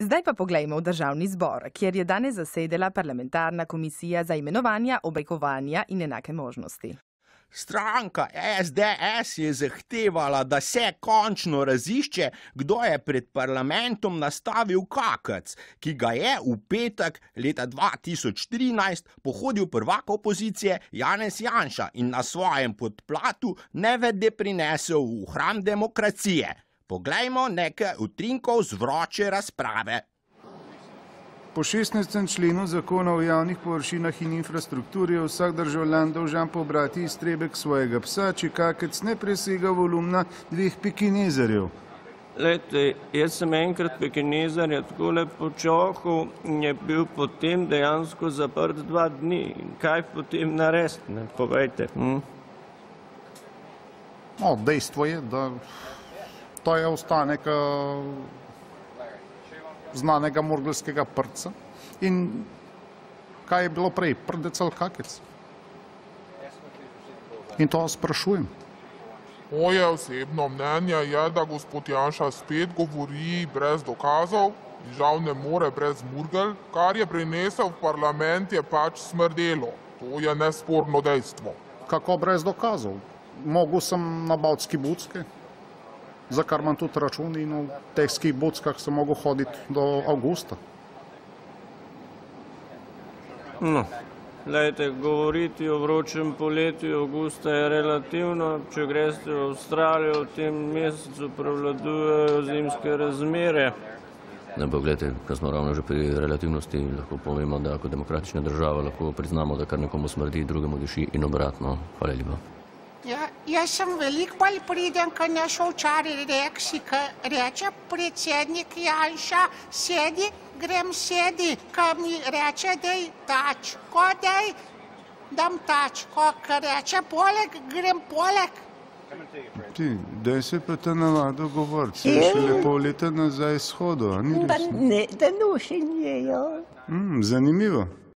Zdaj pa poglejmo v državni zbor, kjer je danes zasedela parlamentarna komisija za imenovanja, oblikovanja in enake možnosti. Stranka SDS je zahtevala, da se končno razišče, kdo je pred parlamentom nastavil kakac, ki ga je v petek leta 2013 pohodil prvak opozicije Janez Janša in na svojem podplatu nevede prinesel v hram demokracije. Poglejmo nekaj utrinkov z vroče razprave. Po 16. členu zakona o javnih površinah in infrastrukturi je vsak državljan dolžan pobrati iztrebek svojega psa, če kakec ne presega volumna dveh pekinezerjev. Lejte, jaz sem enkrat pekinezarja takole počohal in je bil potem dejansko zaprt dva dni. Kaj potem narediti, ne povejte? Hm? No, dejstvo je, da to je ostanek uh, znanega morgelskega prca. In kaj je bilo prej, prdec ali kakec? In to sprašujem. Moje osebno mnenje je, da gospod Janša spet govori brez dokazov žal ne more brez murgel. Kar je prinesel v parlament je pač smrdelo. To je nesporno dejstvo. Kako brez dokazov? Mogel sem na Bautski bucke, za kar imam tudi račun in v teh ski buckah sem mogel hoditi do avgusta. No, lejte, govoriti o vročem poletju avgusta je relativno. Če greste v Avstralijo, v tem mesecu prevladujejo zimske razmere. Ne, pa gledajte, ko smo ravno že pri relativnosti, lahko povemo, da kot demokratična država lahko priznamo, da kar nekomu smrdi, drugemu diši in obratno. Hvala lepa. Ja, jaz sem veliko bolj priden, kot naš ovčar reksi, ki reče predsednik Janša, sedi, grem sedi, ki mi reče, dej tačko, dej, dam tačko, ki reče poleg, grem poleg. Ti, daj se pa ta navado govoriti, si je šele pol leta nazaj shodil, a ni Pa resno? ne, da nošenje, ja. Mm, zanimivo.